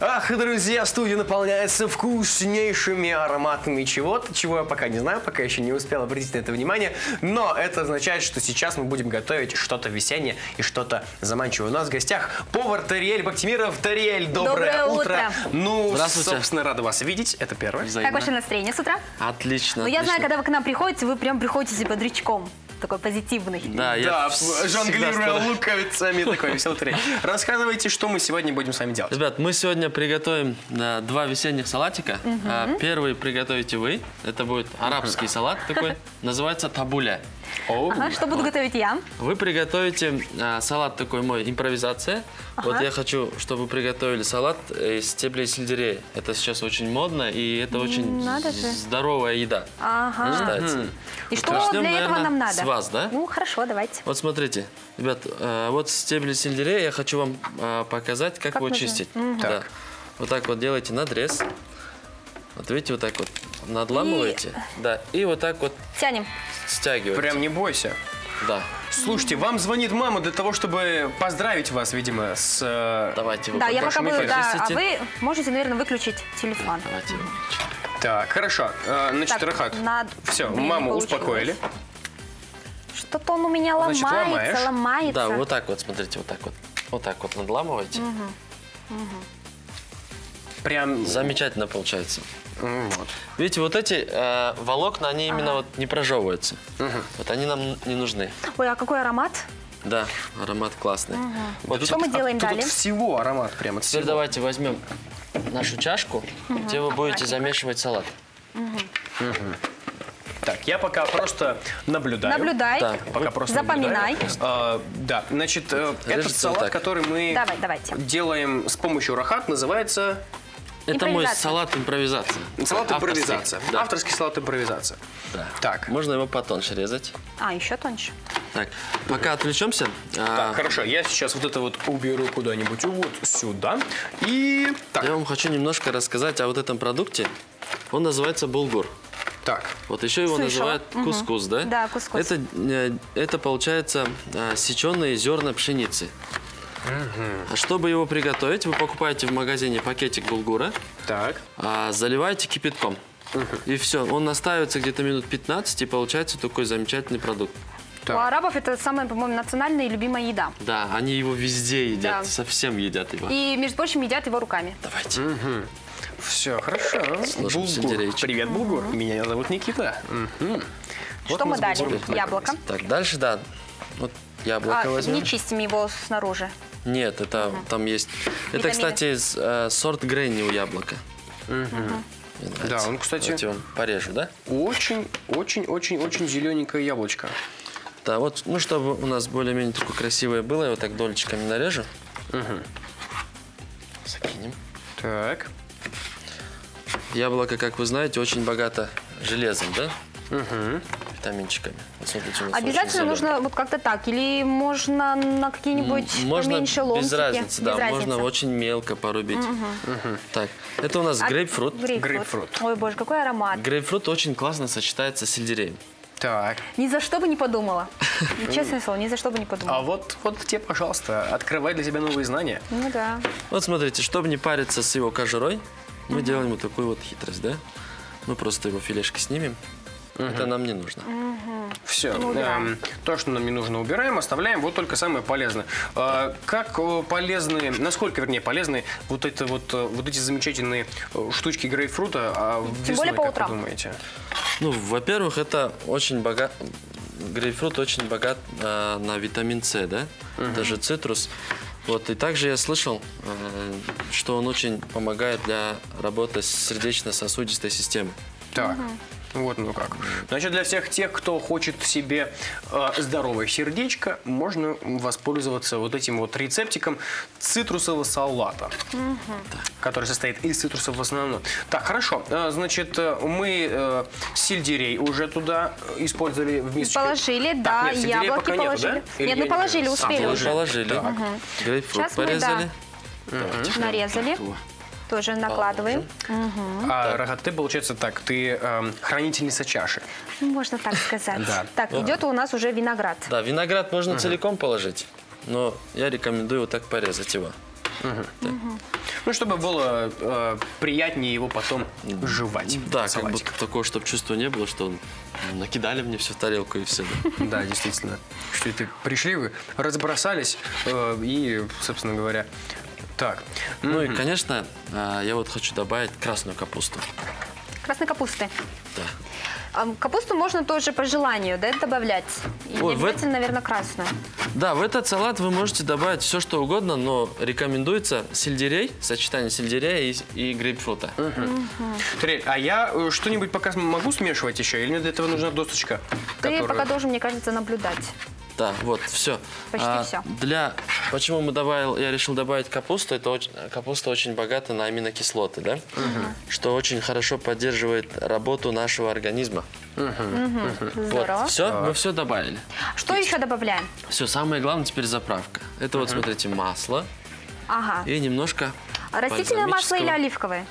Ах, друзья, студия наполняется вкуснейшими ароматами чего-то, чего я пока не знаю, пока еще не успел обратить на это внимание. Но это означает, что сейчас мы будем готовить что-то весеннее и что-то заманчивое. У нас в гостях повар Тариэль Бактимиров. Тариэль, доброе, Доброе утро. Ну, Здравствуйте. собственно, рада вас видеть. Это первое. Как ваше настроение с утра? Отлично. Ну, я знаю, отлично. когда вы к нам приходите, вы прям приходите бодрячком. Такой позитивный. Да, я Да, жонглируя луковицами, такой веселый Тариэль. Рассказывайте, что мы сегодня будем с вами делать. Ребят, мы сегодня приготовим э, два весенних салатика. А, Первый приготовите вы. Это будет арабский салат такой. Называется табуля. О, Ага, что буду готовить я? Вы приготовите э, салат такой мой, импровизация. Вот Ага. я хочу, чтобы вы приготовили салат э, из стеблей сельдерея. Это сейчас очень модно, и это очень надо же. здоровая еда. Ага. Считается. И что Начнем, для этого наверное, нам надо? с вас, да? Ну, хорошо, давайте. Вот смотрите, ребят, э, вот стебли сельдерея я хочу вам э, показать, как, Как его нужно? чистить. Да. Так. Вот так вот делаете надрез. Вот видите, вот так вот надламываете. Да, и вот так вот Тянем. стягиваете. прям не бойся. Да. Слушайте, вам звонит мама для того, чтобы поздравить вас, видимо, с... э, Давайте вы Да, я пока буду, да, а вы можете, наверное, выключить телефон. Давайте его включим. Так, хорошо. Э, Значит, Так, Рахат, на- все, Блин, маму получилось. успокоили. Что-то он у меня Значит, ломается, ломаешь? ломается. Да, вот так вот, смотрите, вот так вот. Вот так вот надламываете. Прям... Замечательно получается. Вот. Видите, вот эти э, волокна, они именно вот не прожевываются. Вот они нам не нужны. Ой, а какой аромат? Да, аромат классный. Вот Что мы делаем Тут далее? всего аромат прямо. Теперь всего. давайте возьмем нашу чашку, где вы будете замешивать салат. Так, я пока просто наблюдаю. Наблюдай. Так. Пока просто Запоминай. наблюдаю. А, да, значит, э, этот Режется салат, вот так. который мы Давай, давайте. делаем с помощью рахат, называется Это мой Импровизация. салат импровизация. салат Авторский. импровизация. Да. Авторский салат импровизация. Да. Так. Можно его потоньше резать. А, еще тоньше. Так, пока отвлечемся. а, Так, хорошо, я сейчас вот это вот уберу куда-нибудь вот сюда. И так, я вам хочу немножко рассказать о вот этом продукте. Он называется булгур. так. Вот еще его Слышала. называют кускус, да? Да, кускус. Это, э, это получается а, сеченые зерна пшеницы. А чтобы его приготовить, вы покупаете в магазине пакетик булгура, Так. а, заливаете кипятком. И все, он настаивается где-то минут 15, и получается такой замечательный продукт. Так. У арабов это самая, по-моему, национальная и любимая еда. Да, они его везде едят, Да. совсем едят его. И, между прочим, едят его руками. Давайте. Все, хорошо. Сложим Булгур. Привет, Булгур. Меня зовут Никита. Вот Что мы с далее? Булгуром Яблоко. Так, дальше, да. Вот яблоко А, возьмем. не чистим его снаружи. Нет, это там есть. Это, Витамины. кстати, с- э, сорт Гренни у яблока. Мне Да, нравится. он, кстати- Давайте вам порежу, да? Очень, очень, очень, очень зелененькое яблочко. Да, вот, ну, чтобы у нас более-менее такое красивое было, я вот так долечками нарежу. Закинем. Так. Яблоко, как вы знаете, очень богато железом, да? Витаминчиками. Вот смотрите, у нас очень Обязательно нужно вот как-то так? Или можно на какие-нибудь Можно поменьше ломтики? без разницы, да, Без можно разницы. очень мелко порубить. Так, это у нас А- грейпфрут. Грейпфрут. Грейпфрут. Ой, боже, какой аромат. Грейпфрут очень классно сочетается с сельдереем. Так. Ни за что бы не подумала. Честное слово, ни за что бы не А подумала. вот, вот тебе, пожалуйста, открывай для себя новые знания. Ну да. Вот смотрите, чтобы не париться с его кожурой, мы делаем вот такую вот хитрость, да? Мы просто его филешки снимем. Это нам не нужно. Все. Ну, эм, то, что нам не нужно, убираем, оставляем. Вот только самое полезное. А, как э, полезны, насколько, вернее, полезны вот, это вот, э, вот эти замечательные э, штучки грейпфрута а весной, более по как утрам. вы думаете? Ну, во-первых, это очень богат... Грейпфрут очень богат а, на витамин С, да? Даже цитрус. Вот, и также я слышал, э, что он очень помогает для работы с сердечно-сосудистой системой. Так. Вот ну как. Значит, для всех тех, кто хочет себе э, здоровое сердечко, можно воспользоваться вот этим вот рецептиком цитрусового салата, который состоит из цитрусов в основном. Так, хорошо. Э, значит, э, мы э, сельдерей уже туда использовали в мисочке. Положили, Так, да, нет, яблоки пока нету, положили. да? Или Нет, мы не положили, вижу? успели А, уже. положили. Так. Грейпфрут Сейчас мы, порезали. Нарезали. Тоже накладываем. А Рогат, ты, получается так, ты эм, хранительница чаши. Ну, Можно так сказать. Да. Так, идет у нас уже виноград. Да, виноград можно целиком положить, но я рекомендую вот так порезать его. Ну, чтобы было э, приятнее его потом жевать. Да, как салатик. будто такого, чтобы чувства не было, что он, ну, накидали мне все в тарелку и все. да. Да, действительно. Что это пришли вы, разбросались э, и, собственно говоря, так. Ну и, конечно, а, я вот хочу добавить красную капусту. Красной капусты. Да. А, Капусту можно тоже по желанию, да, добавлять. И Ой, не в обязательно, наверное, красную. Да, в этот салат вы можете добавить все, что угодно, но рекомендуется сельдерей, сочетание сельдерея и, и грейпфрута. Тарель, а я э, что-нибудь пока могу смешивать еще? Или мне для этого нужна досточка? Ты которая- пока должен, мне кажется, наблюдать. Да, вот, все. Почти всё. Для... Почему мы добавил, я решил добавить капусту, это очень, капуста очень богата на аминокислоты, да? Что очень хорошо поддерживает работу нашего организма. Здорово. Вот, все, мы все добавили. Что еще добавляем? Все, самое главное теперь заправка. Это вот, смотрите, масло Ага. и немножко А Растительное масло или оливковое?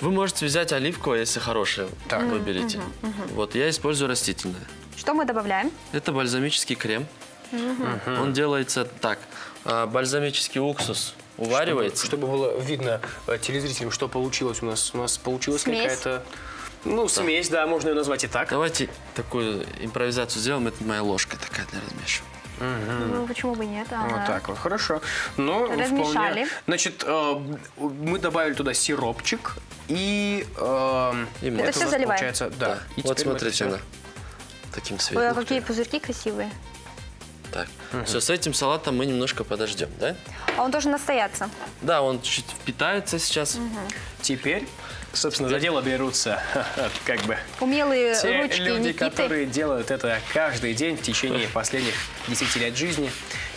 Вы можете взять оливковое, если хорошее Так. выберете. Вот, я использую растительное. Что мы добавляем? Это бальзамический крем. Он делается так. а, Бальзамический уксус уваривается. Чтобы было видно э, телезрителям, что получилось у нас. У нас получилась какая-то... Ну, смесь, да, можно ее назвать и так. Давайте такую импровизацию сделаем. Это моя ложка такая для размешивания. Ну, почему бы нет? Ага. Вот так вот, хорошо. Ну, Размешали. вполне. Значит, э, мы добавили туда сиропчик и... э, И это Это нас заливаем? Получается, да. И Вот смотрите всё- на таким Ой, а цветом. какие пузырьки красивые. Так. Все, с этим салатом мы немножко подождем, да? А он должен настояться. Да, он чуть впитается сейчас. Теперь, собственно, за дело берутся как бы Умелые те ручки люди, Никиты. которые делают это каждый день в течение последних 10 лет жизни.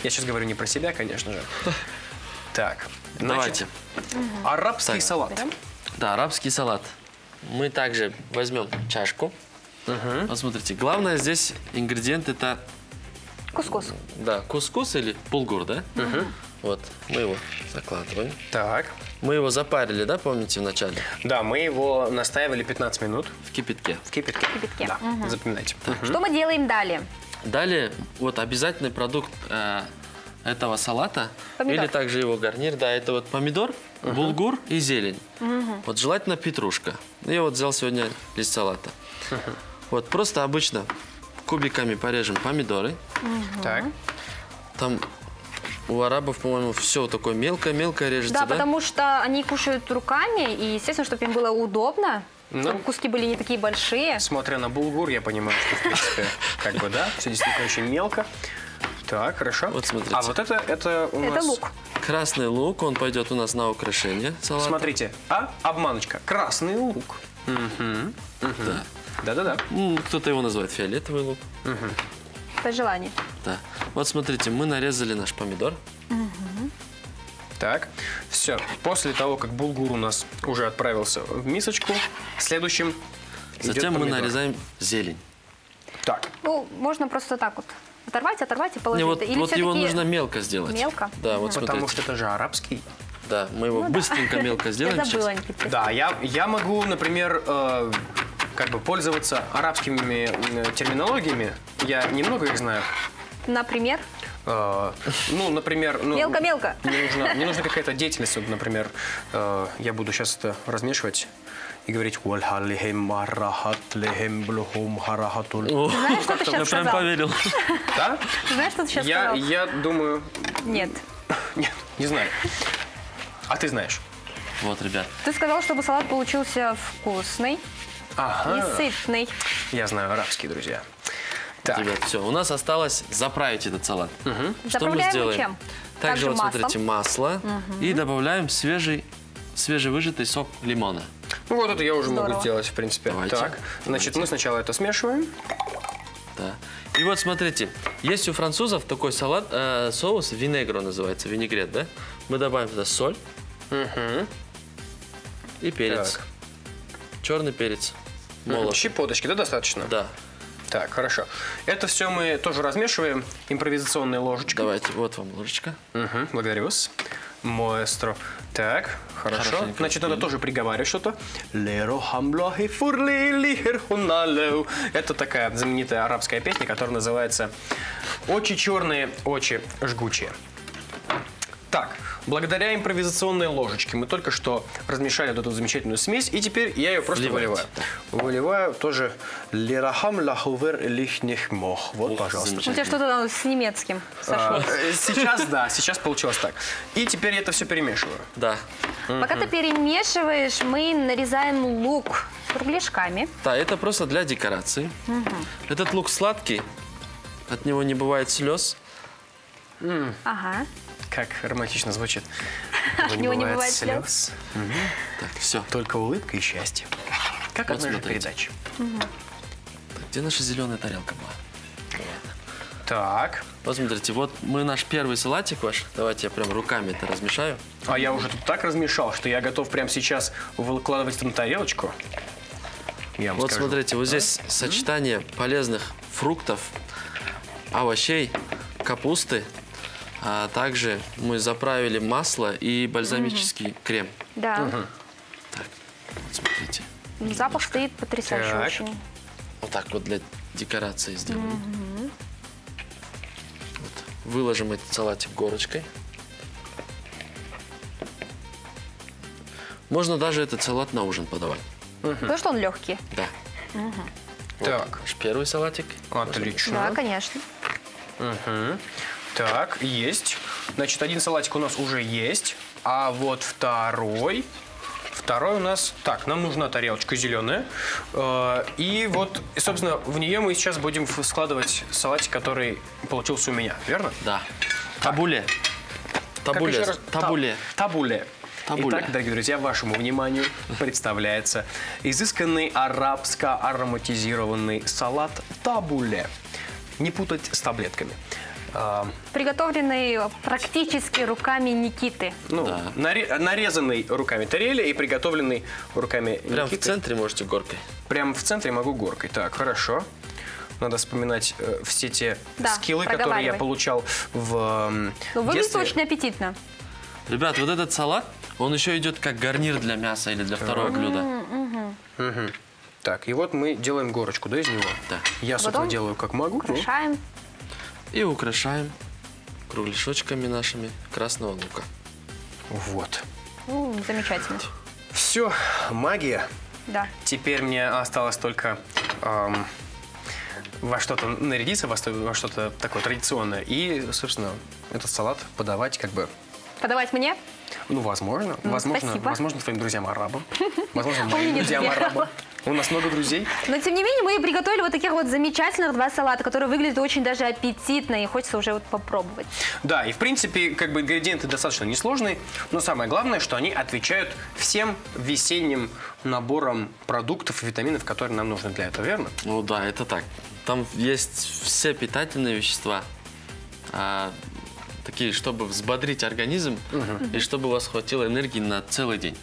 Я сейчас говорю не про себя, конечно же. Так, Давайте. значит, арабский Так. салат. Берем. Да, арабский салат. Мы также возьмем чашку. Вот смотрите, главное здесь ингредиент это Кускус. да, кускус или булгур, да? Вот, мы его закладываем. Так, Мы его запарили, да, помните в начале? да, мы его настаивали 15 минут В кипятке. в кипятке. кипятке. Да, запоминайте. Что мы делаем далее? Далее, вот обязательный продукт э, этого салата, Помидор. или также его гарнир, да, это вот помидор, булгур и зелень. Вот желательно петрушка. Я вот взял сегодня лист салата. Вот просто обычно кубиками порежем помидоры. Так, Там у арабов, по-моему, все такое мелкое-мелкое режется, Да, да? потому что они кушают руками, и, естественно, чтобы им было удобно, Ну. чтобы куски были не такие большие. смотря на булгур, я понимаю, что, в принципе, как бы, да, все действительно очень мелко. Так, хорошо. Вот смотрите. А вот это, это у Это нас... лук. Красный лук, он пойдет у нас на украшение салата. Смотрите, а, обманочка, красный лук. Мгм, мгм. Да-да-да. М, Кто-то его называет фиолетовый лук. По желанию. Да. Вот смотрите, мы нарезали наш помидор. Так, все. После того, как булгур у нас уже отправился в мисочку, следующим идет Затем мы помидор. нарезаем зелень. Так, Ну, можно просто так вот оторвать, оторвать и Не, положить. вот, Или вот его нужно мелко сделать. Мелко? Да, вот потому смотрите. что это же арабский. Да, мы его Ну да. быстренько мелко сделаем Я забыла. Да, я, я могу, например, э, как бы пользоваться арабскими терминологиями. Я немного их знаю. Например, Э, ну, например... ну, Мелко-мелко. Мне нужна, мне нужна какая-то деятельность. Вот, например, э, я буду сейчас это размешивать и говорить «Вальхалихим марахат лихим блухум харахатуль». Знаешь, что ты я сейчас прям сказал? поверил. Да? знаешь, что ты сейчас Я, сказал? я думаю... Нет. Нет, не знаю. А ты знаешь? Вот, ребят. Ты сказал, чтобы салат получился вкусный и Ага. сытный. Я знаю арабский, друзья. Так, Ребят, все, у нас осталось заправить этот салат. Что мы сделаем? чем? Также, Также вот маслом. смотрите, масло. И добавляем свежий, свежевыжатый сок лимона. ну вот это я уже могу Здорово. сделать, в принципе. Давайте. Так, значит, мы сначала это смешиваем. Да. И вот смотрите, есть у французов такой салат, э, соус винегро называется, винегрет, да? Мы добавим туда соль и перец. Так. Черный перец. Молот. Щепоточки, да, достаточно? Да. Так, хорошо. Это все мы тоже размешиваем импровизационной ложечкой. Давайте, вот вам ложечка. Мгм, благодарю вас. Маэстро. Так, хорошо. Хорошенько Значит, надо тоже приговаривать что-то. Это такая знаменитая арабская песня, которая называется «Очи черные, очи жгучие». Так, благодаря импровизационной ложечке мы только что размешали вот эту замечательную смесь, и теперь я ее просто Вливайте. выливаю. Выливаю тоже лирахам лахувер лихнехмох. Вот, Ух, пожалуйста. У тебя что-то там с немецким А, сошло. э, Сейчас, да, сейчас получилось так. И теперь я это все перемешиваю. Да. Пока ты перемешиваешь, мы нарезаем лук кругляшками. Да, это просто для декорации. Этот лук сладкий, от него не бывает слез. Ага. Как романтично звучит. От него не бывает слез. Так, все. Только улыбка и счастье. Как одна же передача. Где наша зеленая тарелка была? Так. Вот смотрите, вот мы наш первый салатик ваш. Давайте я прям руками это размешаю. А я уже тут так размешал, что я готов прямо сейчас выкладывать это на тарелочку. Я вам Вот скажу. смотрите, вот здесь сочетание полезных фруктов, овощей, капусты. А также мы заправили масло и бальзамический крем. Да. Вот смотрите. Запах стоит потрясающий Так. очень. Вот так вот для декорации сделаем. Вот. Выложим этот салатик горочкой. Можно даже этот салат на ужин подавать. Потому что он легкий. Да. Так, Наш первый салатик. отлично. Да, конечно. Мгм. Так, есть. Значит, один салатик у нас уже есть. А вот второй... Второй у нас... Так, нам нужна тарелочка зеленая. Э, И вот, собственно, в нее мы сейчас будем складывать салатик, который получился у меня. Верно? Да. Табуле. Табуле. раз? Табуле. Та- Табуле. Табуле. Итак, дорогие друзья, вашему вниманию представляется изысканный арабско-ароматизированный салат табуле. Не путать с таблетками. А, Приготовленный практически руками Никиты. ну, Да. наре- нарезанный руками Тареля и приготовленный руками Прям в Никиты. центре можете горкой. Прямо в центре могу горкой. Так, хорошо. Надо вспоминать э, все те Да, скиллы, которые я проговаривай. получал в эм, Ну, выглядит детстве. очень аппетитно. Ребят, вот этот салат, он еще идет как гарнир для мяса или для второго блюда. Так, и вот мы делаем горочку, да, из него? Да. Я, собственно, Потом делаю как могу. ну. Украшаем. И украшаем кругляшочками нашими красного лука. Вот. Ну, замечательно. Все, магия. Да. Теперь мне осталось только эм, во что-то нарядиться, во что- во что-то такое традиционное. И, собственно, этот салат подавать как бы, Подавать мне? ну, возможно. возможно, спасибо. возможно, твоим друзьям-арабам. Возможно, меня моим друзьям-арабам. У нас много друзей. Но, тем не менее, мы приготовили вот таких вот замечательных два салата, которые выглядят очень даже аппетитно, и хочется уже вот попробовать. Да, и в принципе, как бы ингредиенты достаточно несложные, но самое главное, что они отвечают всем весенним наборам продуктов и витаминов, которые нам нужны для этого, верно? Ну да, это так. Там есть все питательные вещества, а, такие, чтобы взбодрить организм и чтобы у вас хватило энергии на целый день.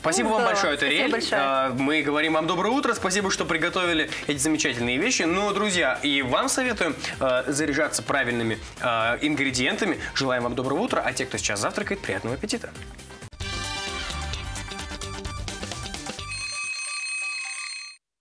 Спасибо Ну, вам здорово. большое, Спасибо большое. А, Мы говорим вам доброе утро. Спасибо, что приготовили эти замечательные вещи. Ну, друзья, и вам советуем а, заряжаться правильными а, ингредиентами. Желаем вам доброго утра. А те, кто сейчас завтракает, приятного аппетита.